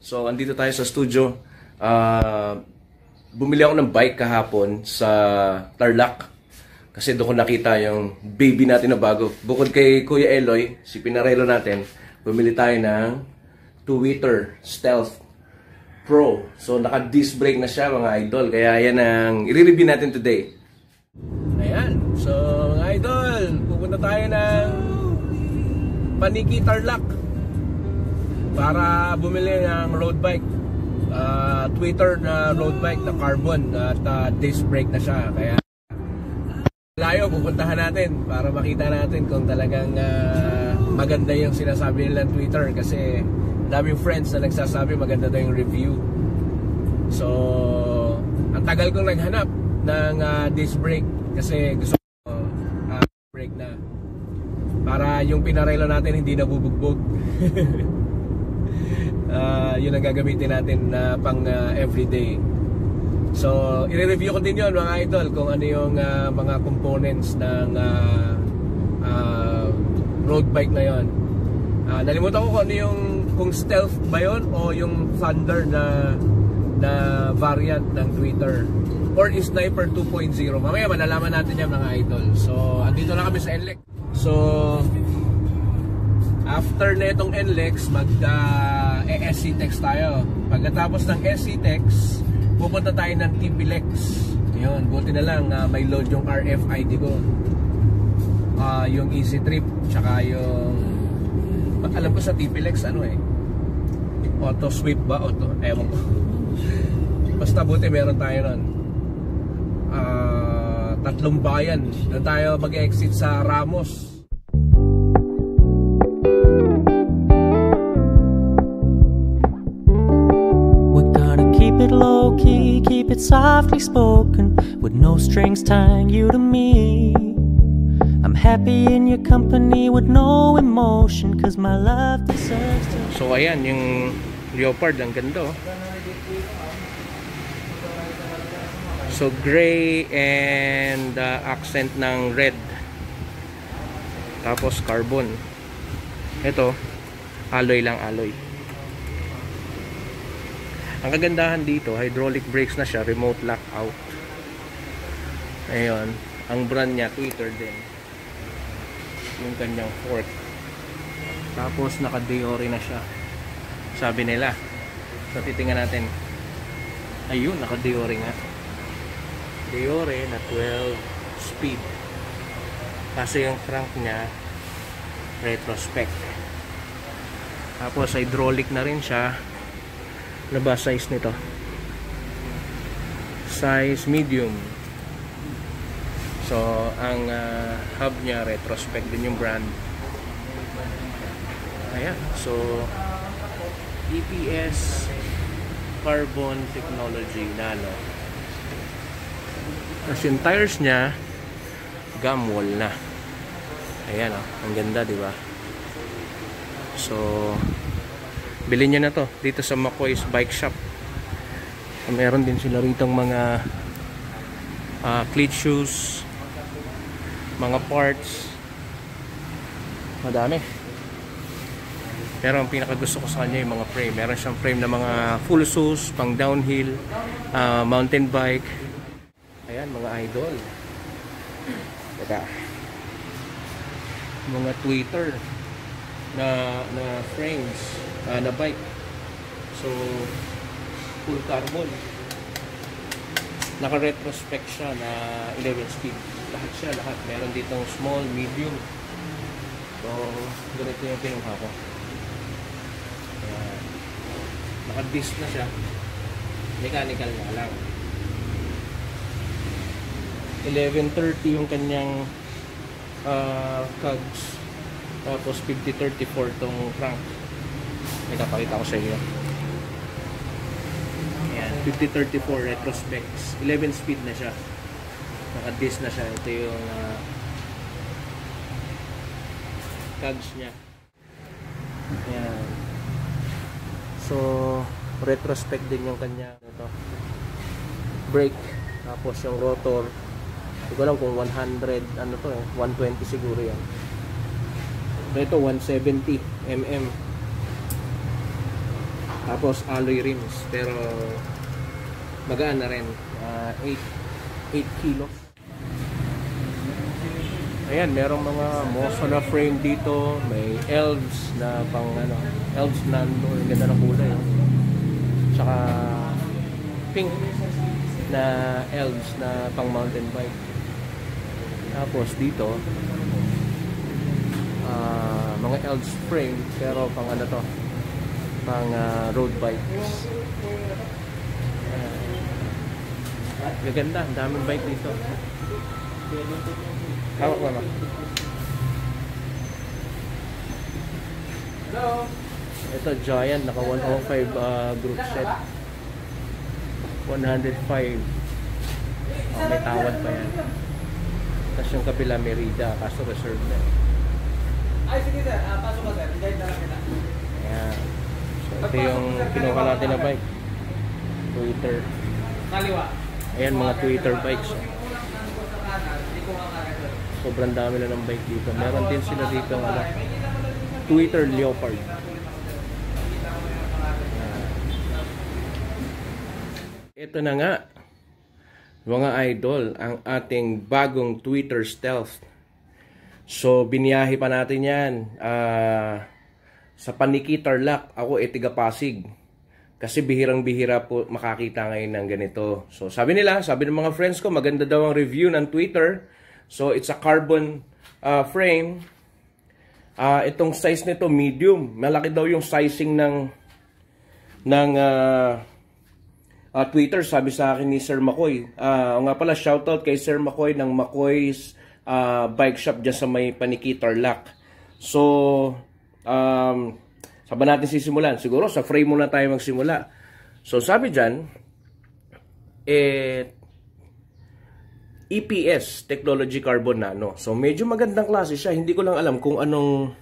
So, andito tayo sa studio. Ah, bumili ako ng bike kahapon sa Tarlac. Kasi doon ko nakita yung baby natin na bago. Bukod kay Kuya Eloy, si Pinarello natin, bumili tayo ng 2-liter Stealth Pro. So, naka-disc brake na siya mga idol. Kaya yan ang i-review natin today. Ayan. So, mga idol, pupunta tayo ng Paniki Tarlac para bumili ng road bike. Uh, Twitter na road bike na carbon at uh, disc brake na siya. Kaya layo pupuntahan natin para makita natin kung talagang uh, maganda yung sinasabi nila ng Twitter kasi daming friends na nagsasabi maganda daw yung review. So, ang tagal kong naghanap ng uh, disc brake kasi gusto ko uh, brake na para yung pinarelo natin hindi nabubugbog. uh, yun ang gagamitin natin na uh, pang uh, everyday. So, i-review ko din yon mga idol kung ano yung uh, mga components ng uh, uh, road bike na yon. Uh, nalimutan ko kung ano yung kung stealth ba yon o yung thunder na na variant ng Twitter or is Sniper 2.0. Mamaya malalaman natin yan mga idol. So, andito na kami sa NLEX. So, after na itong NLEX, mag uh, SC Tex tayo. Pagkatapos ng SC Tex, pupunta tayo ng TP-Lex. Yun, buti na lang uh, may load yung RFID ko. Uh, yung Easy Trip, tsaka yung alam ko sa TP-Lex ano eh auto sweep ba auto ewan ko basta buti meron tayo nun uh, tatlong bayan doon tayo mag-exit sa Ramos it softly spoken, with no strings tying you to me. I'm happy in your company with no emotion, cause my love deserves to. So ayan, yung leopard, ang ganda oh. So gray and uh, accent ng red. Tapos carbon. Ito, alloy lang alloy. Ang kagandahan dito, hydraulic brakes na siya, remote lock out. Ayun, ang brand niya Twitter din. Yung kanyang fork. Tapos naka-Deore na siya. Sabi nila. So titingnan natin. Ayun, naka-Deore nga. Deore na 12 speed. Kaso yung crank niya retrospect. Tapos hydraulic na rin siya. Ano ba size nito? Size medium. So, ang uh, hub niya retrospect din yung brand. Ayan. So, EPS Carbon Technology Nano. Tapos yung tires niya, gum wall na. Ayan oh, ang ganda, di ba? So, bilhin niyo na to dito sa McCoy's Bike Shop. Meron din sila rito mga uh, cleat shoes, mga parts. Madami. Pero ang pinaka gusto ko sa kanya yung mga frame. Meron siyang frame na mga full shoes, pang downhill, uh, mountain bike, Ayan, mga idol. Teka. Mga Twitter na na frames, uh, na bike. So, full carbon. Naka-retrospect siya na 11 speed. Lahat siya, lahat. Meron ditong small, medium. So, ganito yung kinuha ko. Naka-disc na siya. Mechanical na lang. 11.30 yung kanyang uh, cogs tapos 50.34 tong crank may napakita ko sa iyo ayan. 50.34 retro specs 11 speed na siya. Naka disc na siya. Ito yung uh, cogs nya ayan. So retrospect din yung kanya. Ito. Brake. Tapos yung rotor, hindi ko alam kung 100, ano to eh, 120 siguro yan. Ito 170 mm. Tapos alloy rims, pero magaan na rin. Uh, 8, 8 kilos. Ayan, merong mga moso na frame dito. May elves na pang ano, elves nando. Ang ganda ng kulay. Oh. Tsaka pink na elves na pang mountain bike. Tapos dito, uh, mga elves frame pero pang ano to, pang uh, road bikes. Uh, gaganda, daming bike dito. Hawak mama. Hello. Ito giant naka 105 uh, group set. 105. Oh, may tawad pa yan. Tapos yung kapila Merida, kaso reserve na. Ay, sige sir. Uh, pasok ka sir. Hintayin na lang kita. Ayan. So, ito yung kinuha natin na bike. Twitter. Kaliwa. Ayan, mga Twitter bikes. Sobrang dami na ng bike dito. Meron din sila dito ano, Twitter Leopard. Ito na nga, mga idol, ang ating bagong Twitter Stealth. So, biniyahe pa natin yan. Uh, sa Paniki Tarlac, ako e tiga Pasig. Kasi bihirang-bihira po makakita ngayon ng ganito. So, sabi nila, sabi ng mga friends ko, maganda daw ang review ng Twitter. So, it's a carbon uh, frame. Uh, itong size nito, medium. Malaki daw yung sizing ng ng uh, uh, Twitter, sabi sa akin ni Sir McCoy. Uh, nga pala, shoutout kay Sir McCoy ng McCoy's uh, bike shop dyan sa may Paniki Tarlac. So, um, saan natin sisimulan? Siguro sa frame muna tayo magsimula. So, sabi dyan, eh, EPS, Technology Carbon Nano. So, medyo magandang klase siya. Hindi ko lang alam kung anong,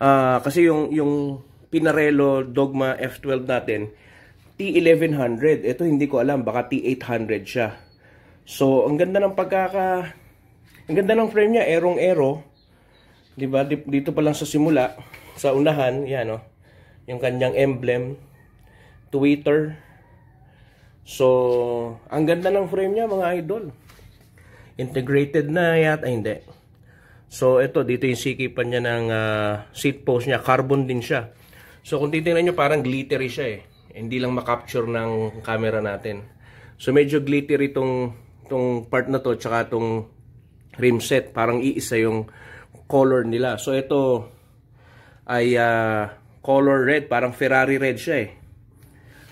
uh, kasi yung, yung Pinarello Dogma F12 natin, T1100. Ito hindi ko alam, baka T800 siya. So, ang ganda ng pagkaka... Ang ganda ng frame niya, erong-ero. 'Di ba? Dito pa lang sa simula, sa unahan, 'yan oh. Yung kanyang emblem, Twitter. So, ang ganda ng frame niya, mga idol. Integrated na yata, hindi. So, ito, dito yung sikipan niya ng uh, seat post niya. Carbon din siya. So, kung titingnan niyo parang glittery siya eh hindi lang makapture ng camera natin. So medyo glittery itong, itong part na to tsaka itong rim set. Parang iisa yung color nila. So ito ay uh, color red. Parang Ferrari red siya eh.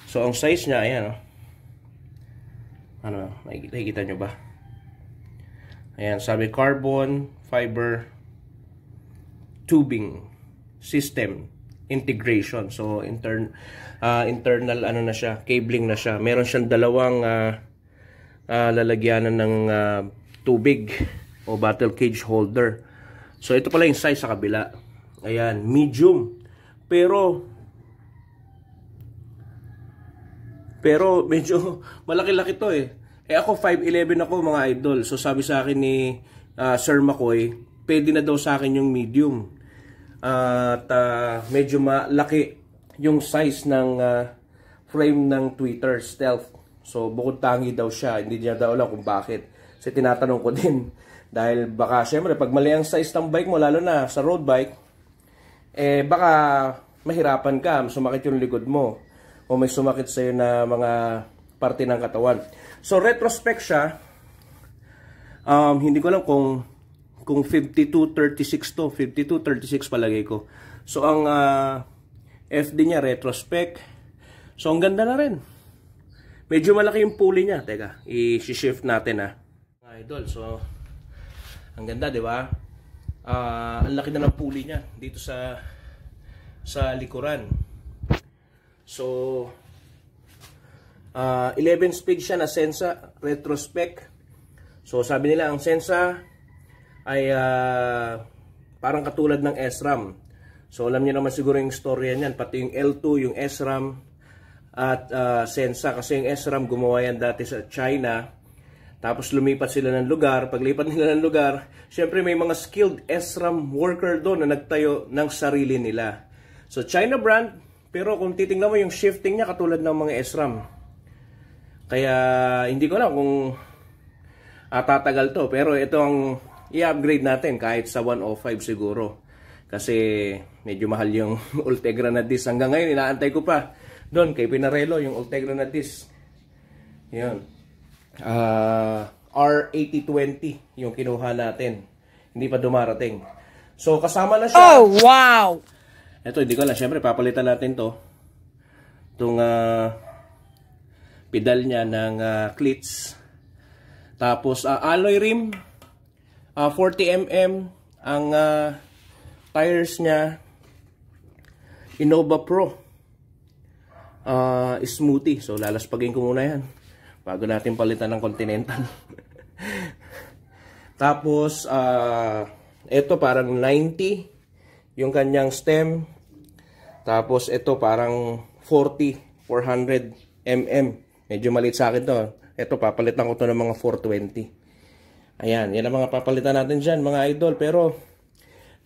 So ang size niya, ayan oh. Ano, nakikita nyo ba? Ayan, sabi carbon fiber tubing system integration. So intern uh, internal ano na siya, cabling na siya. Meron siyang dalawang uh, uh, lalagyanan ng uh, tubig o battle cage holder. So ito pala yung size sa kabila. Ayan, medium. Pero pero medyo malaki-laki to eh. Eh ako 5'11 ako mga idol. So sabi sa akin ni uh, Sir McCoy, pwede na daw sa akin yung medium. Uh, at uh, medyo malaki yung size ng uh, frame ng Twitter Stealth. So bukod tangi daw siya, hindi niya daw alam kung bakit. Kasi tinatanong ko din dahil baka syempre pag mali ang size ng bike mo lalo na sa road bike eh baka mahirapan ka, sumakit yung likod mo o may sumakit sa iyo na mga parte ng katawan. So retrospect siya um, hindi ko alam kung kung 5236 to 5236 palagay ko. So ang uh, FD niya, retrospect. So, ang ganda na rin. Medyo malaki yung pulley niya. Teka, i-shift natin ha. Ah. Idol, so, ang ganda, di ba? Uh, ang laki na ng pulley niya dito sa sa likuran. So, uh, 11 speed siya na Sensa retrospect. So, sabi nila ang Sensa ay uh, parang katulad ng SRAM. So alam niyo naman siguro yung storya niyan, pati yung L2, yung SRAM at uh, Sensa kasi yung SRAM gumawa yan dati sa China Tapos lumipat sila ng lugar. Paglipat nila ng lugar, syempre may mga skilled SRAM worker doon na nagtayo ng sarili nila. So China brand, pero kung titingnan mo yung shifting niya katulad ng mga SRAM. Kaya hindi ko alam kung ah, tatagal to. Pero ito ang i-upgrade natin kahit sa 105 siguro. Kasi medyo mahal yung Ultegra na disc. Hanggang ngayon, inaantay ko pa. Doon, kay Pinarello, yung Ultegra na disc. Yan. Ah, R8020 yung kinuha natin. Hindi pa dumarating. So, kasama na siya. Oh, wow! Ito, hindi ko lang. Siyempre, papalitan natin to. Itong ah, pedal niya ng ah, cleats. Tapos, ah, alloy rim. ah, 40mm. Ang ah, tires niya. Innova Pro. ah smoothie. So, lalaspagin ko muna yan. Bago natin palitan ng Continental. Tapos, ah ito parang 90 yung kanyang stem. Tapos, ito parang 40, 400 mm. Medyo maliit sa akin to. Ito, papalitan ko to ng mga 420. Ayan, yan ang mga papalitan natin dyan, mga idol. Pero,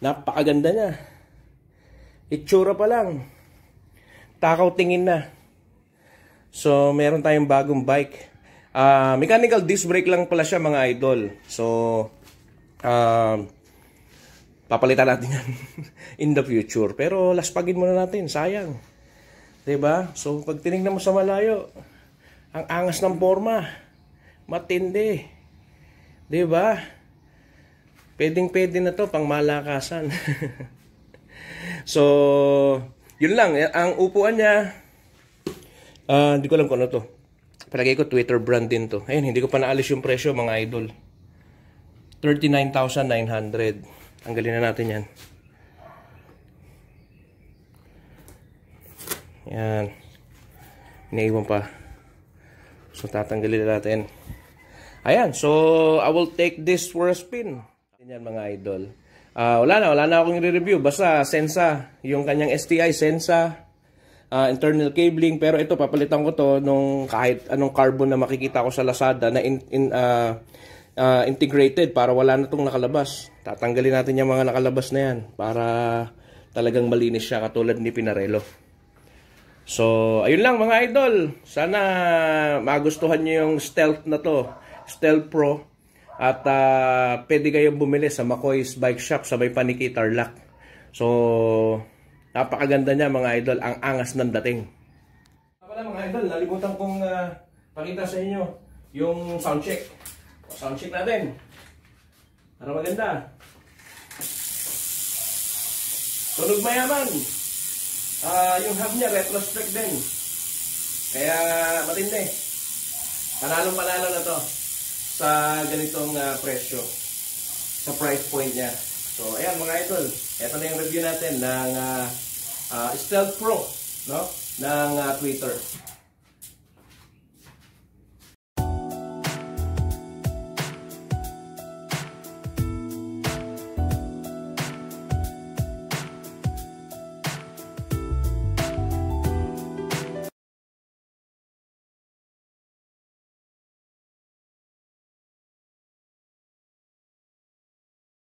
napakaganda niya. Itsura pa lang. Takaw tingin na. So, meron tayong bagong bike. Ah, mechanical disc brake lang pala siya mga idol. So, ah, papalitan natin yan in the future. Pero laspagin muna natin, sayang. ba? So, pag tinignan mo sa malayo, ang angas ng forma. Matindi. 'Di ba? Pwedeng-pwede na to pang malakasan. so, yun lang. Ang upuan niya, Ah, hindi ko alam kung ano to. Palagay ko Twitter brand din to. Ayun, hindi ko pa naalis yung presyo mga idol. 39,900. Tanggalin na natin yan. Yan. Inaiwan pa. So, tatanggalin na natin. Ayan, so I will take this for a spin. Yan mga idol. Ah, wala na, wala na akong i-review. Basta Sensa, yung kanyang STI Sensa, ah, internal cabling pero ito papalitan ko to nung kahit anong carbon na makikita ko sa Lazada na in, in, ah, ah, integrated para wala na tong nakalabas. Tatanggalin natin yung mga nakalabas na yan para talagang malinis siya katulad ni Pinarello. So, ayun lang mga idol. Sana magustuhan nyo yung Stealth na to. Stealth Pro. At ah, pwede kayong bumili sa McCoy's Bike Shop sa may Paniki Tarlac. So, napakaganda niya mga idol. Ang angas ng dating. Pala mga idol, nalimutan kong ah, pakita sa inyo yung sound check. Sound check natin. Para maganda. Tunog mayaman. Ah, yung hub niya retrospect din. Kaya matindi. Panalong panalo na to sa ganitong ah, presyo. Sa price point niya. So, ayan mga idol. Ito na yung review natin ng ah, ah, Stealth Pro, no? Ng ah, Twitter.